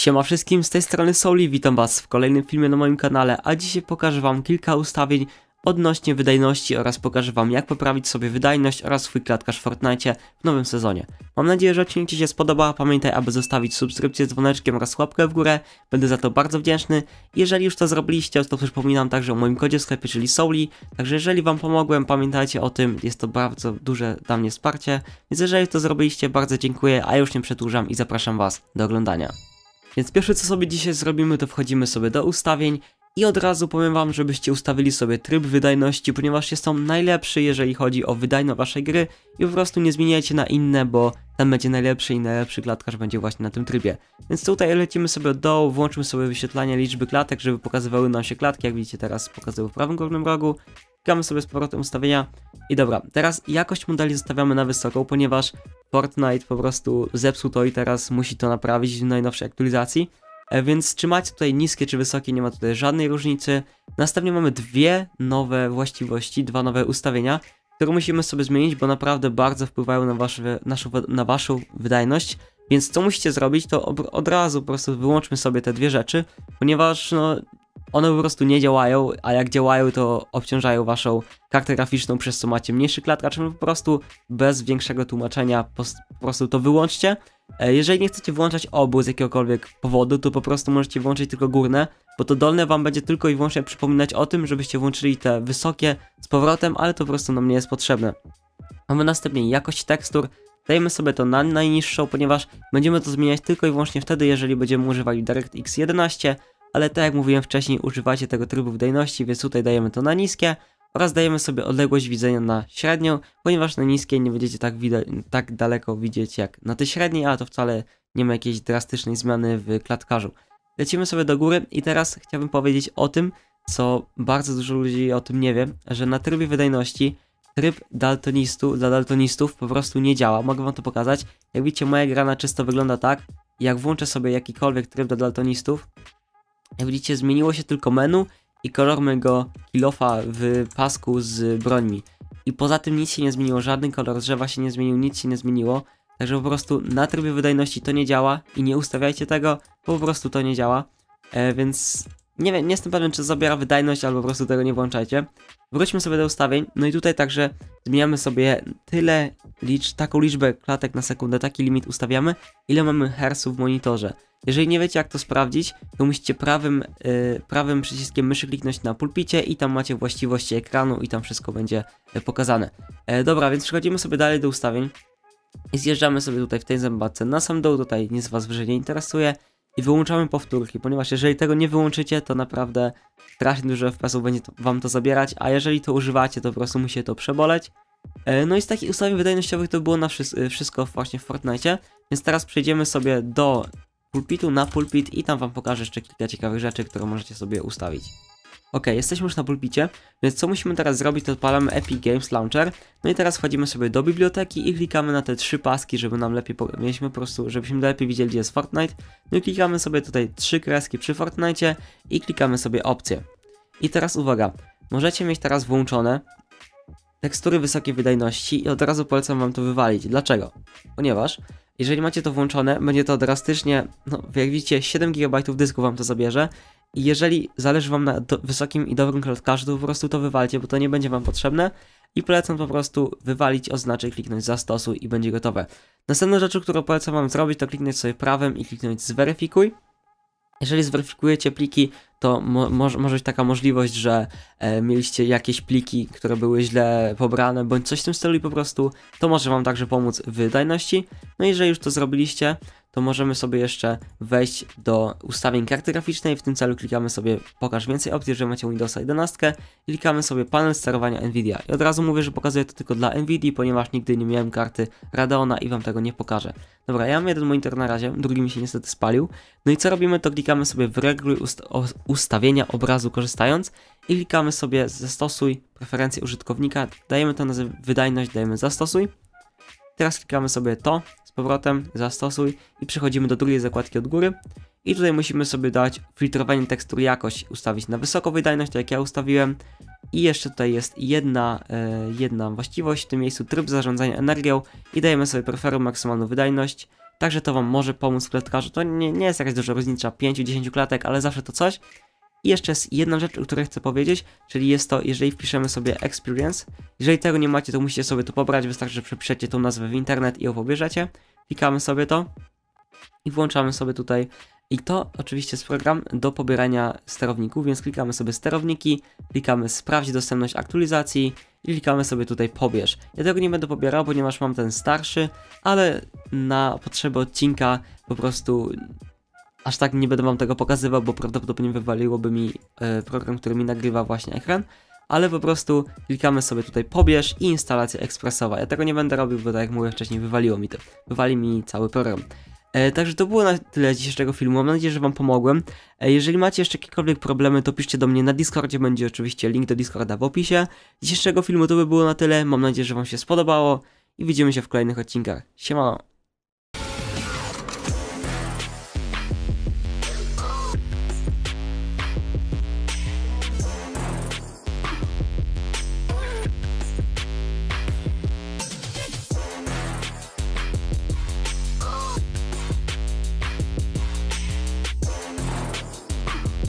Siema wszystkim, z tej strony Soli, witam was w kolejnym filmie na moim kanale, a dzisiaj pokażę wam kilka ustawień odnośnie wydajności oraz pokażę wam jak poprawić sobie wydajność oraz swój klatkarz w Fortnite w nowym sezonie. Mam nadzieję, że odcinek ci się spodoba, pamiętaj aby zostawić subskrypcję z dzwoneczkiem oraz łapkę w górę, będę za to bardzo wdzięczny. Jeżeli już to zrobiliście, to przypominam także o moim kodzie w sklepie, czyli Soli, także jeżeli wam pomogłem, pamiętajcie o tym, jest to bardzo duże dla mnie wsparcie, więc jeżeli to zrobiliście, bardzo dziękuję, a już nie przedłużam i zapraszam was do oglądania. Więc pierwsze co sobie dzisiaj zrobimy, to wchodzimy sobie do ustawień i od razu powiem wam, żebyście ustawili sobie tryb wydajności, ponieważ jest on najlepszy, jeżeli chodzi o wydajność waszej gry i po prostu nie zmieniajcie na inne, bo tam będzie najlepszy i najlepszy klatkarz będzie właśnie na tym trybie. Więc tutaj lecimy sobie od dołu, włączymy sobie wyświetlanie liczby klatek, żeby pokazywały nam się klatki, jak widzicie teraz pokazują w prawym górnym rogu. Klikamy sobie z powrotem ustawienia i dobra, teraz jakość modeli zostawiamy na wysoką, ponieważ Fortnite po prostu zepsuł to i teraz musi to naprawić w najnowszej aktualizacji. E, więc czy macie tutaj niskie czy wysokie, nie ma tutaj żadnej różnicy. Następnie mamy dwie nowe właściwości, dwa nowe ustawienia, które musimy sobie zmienić, bo naprawdę bardzo wpływają na, wasze, naszą, na waszą wydajność. Więc co musicie zrobić, to od razu po prostu wyłączmy sobie te dwie rzeczy, ponieważ no, one po prostu nie działają, a jak działają, to obciążają waszą kartę graficzną, przez co macie mniejszy klatkacz, no po prostu bez większego tłumaczenia po prostu to wyłączcie. E, jeżeli nie chcecie włączać obu z jakiegokolwiek powodu, to po prostu możecie włączyć tylko górne, bo to dolne wam będzie tylko i wyłącznie przypominać o tym, żebyście włączyli te wysokie z powrotem, ale to po prostu nam nie jest potrzebne. Mamy następnie jakość tekstur, dajemy sobie to na najniższą, ponieważ będziemy to zmieniać tylko i wyłącznie wtedy, jeżeli będziemy używali DirectX 11, ale tak jak mówiłem wcześniej, używacie tego trybu wydajności, więc tutaj dajemy to na niskie oraz dajemy sobie odległość widzenia na średnią, ponieważ na niskiej nie będziecie tak, tak daleko widzieć jak na tej średniej, a to wcale nie ma jakiejś drastycznej zmiany w klatkarzu. Lecimy sobie do góry i teraz chciałbym powiedzieć o tym, co bardzo dużo ludzi o tym nie wie, że na trybie wydajności tryb daltonistu dla daltonistów po prostu nie działa. Mogę wam to pokazać. Jak widzicie, moja gra na czysto wygląda tak. Jak włączę sobie jakikolwiek tryb dla daltonistów, jak widzicie, zmieniło się tylko menu i kolor mego kilofa w pasku z brońmi. I poza tym nic się nie zmieniło, żaden kolor drzewa się nie zmienił, nic się nie zmieniło. Także po prostu na trybie wydajności to nie działa i nie ustawiajcie tego, po prostu to nie działa. E, więc nie wiem, nie jestem pewien, czy zabiera wydajność, albo po prostu tego nie włączajcie. Wróćmy sobie do ustawień, no i tutaj także zmieniamy sobie tyle, licz, taką liczbę klatek na sekundę, taki limit ustawiamy, ile mamy herców w monitorze. Jeżeli nie wiecie jak to sprawdzić, to musicie prawym, yy, prawym przyciskiem myszy kliknąć na pulpicie i tam macie właściwości ekranu i tam wszystko będzie yy, pokazane. E, dobra, więc przechodzimy sobie dalej do ustawień i zjeżdżamy sobie tutaj w tej zębatce na sam dół, tutaj nic was wyżej nie interesuje i wyłączamy powtórki, ponieważ jeżeli tego nie wyłączycie, to naprawdę strasznie dużo FPS-ów będzie to, wam to zabierać, a jeżeli to używacie, to po prostu musicie to przeboleć. E, no i z takich ustawień wydajnościowych to było na wszystko właśnie w Fortnite, więc teraz przejdziemy sobie do pulpitu na pulpit i tam wam pokażę jeszcze kilka ciekawych rzeczy, które możecie sobie ustawić. Ok, jesteśmy już na pulpicie, więc co musimy teraz zrobić, to odpalamy Epic Games Launcher. No i teraz wchodzimy sobie do biblioteki i klikamy na te trzy paski, żeby nam lepiej, mieliśmy po prostu, żebyśmy lepiej widzieli, gdzie jest Fortnite. No i klikamy sobie tutaj trzy kreski przy Fortnite i klikamy sobie opcje. I teraz uwaga, możecie mieć teraz włączone tekstury wysokiej wydajności i od razu polecam wam to wywalić. Dlaczego? Ponieważ jeżeli macie to włączone, będzie to drastycznie, no jak widzicie 7 GB dysku wam to zabierze jeżeli zależy wam na wysokim i dobrym klatkarzu, to po prostu to wywalcie, bo to nie będzie wam potrzebne i polecam po prostu wywalić, oznaczyć, kliknąć zastosuj i będzie gotowe. Następna rzecz, którą polecam wam zrobić, to kliknąć sobie prawem i kliknąć zweryfikuj. Jeżeli zweryfikujecie pliki, to mo może, może być taka możliwość, że e, mieliście jakieś pliki, które były źle pobrane, bądź coś w tym stylu i po prostu to może Wam także pomóc w wydajności. No i jeżeli już to zrobiliście, to możemy sobie jeszcze wejść do ustawień karty graficznej. W tym celu klikamy sobie pokaż więcej opcji, jeżeli macie Windowsa 11 i klikamy sobie panel sterowania Nvidia. I od razu mówię, że pokazuję to tylko dla Nvidia, ponieważ nigdy nie miałem karty Radeona i wam tego nie pokażę. Dobra, ja mam jeden monitor na razie, drugi mi się niestety spalił. No i co robimy, to klikamy sobie w ust ustawienia obrazu korzystając i klikamy sobie zastosuj preferencje użytkownika, dajemy to nazwę wydajność, dajemy zastosuj. Teraz klikamy sobie to, z powrotem, zastosuj i przechodzimy do drugiej zakładki od góry. I tutaj musimy sobie dać filtrowanie tekstur jakość, ustawić na wysoką wydajność, tak jak ja ustawiłem. I jeszcze tutaj jest jedna, e, jedna właściwość, w tym miejscu tryb zarządzania energią i dajemy sobie preferuj maksymalną wydajność. Także to Wam może pomóc w klatkarzu. To nie, nie jest jakaś duża różnica, 5-10 klatek, ale zawsze to coś. I jeszcze jest jedna rzecz, o której chcę powiedzieć, czyli jest to, jeżeli wpiszemy sobie experience, jeżeli tego nie macie, to musicie sobie to pobrać, wystarczy, że przepiszecie tą nazwę w internet i ją pobierzecie. Klikamy sobie to i włączamy sobie tutaj i to oczywiście jest program do pobierania sterowników, więc klikamy sobie sterowniki, klikamy sprawdź dostępność aktualizacji i klikamy sobie tutaj pobierz. Ja tego nie będę pobierał, ponieważ mam ten starszy, ale na potrzeby odcinka po prostu aż tak nie będę wam tego pokazywał, bo prawdopodobnie wywaliłoby mi e, program, który mi nagrywa właśnie ekran. Ale po prostu klikamy sobie tutaj pobierz i instalacja ekspresowa. Ja tego nie będę robił, bo tak jak mówię wcześniej, wywaliło mi to. Wywali mi cały program. E, także to było na tyle dzisiejszego filmu. Mam nadzieję, że Wam pomogłem. E, jeżeli macie jeszcze jakiekolwiek problemy, to piszcie do mnie na Discordzie. Będzie oczywiście link do Discorda w opisie. Dzisiejszego filmu to by było na tyle. Mam nadzieję, że Wam się spodobało i widzimy się w kolejnych odcinkach. Siemano!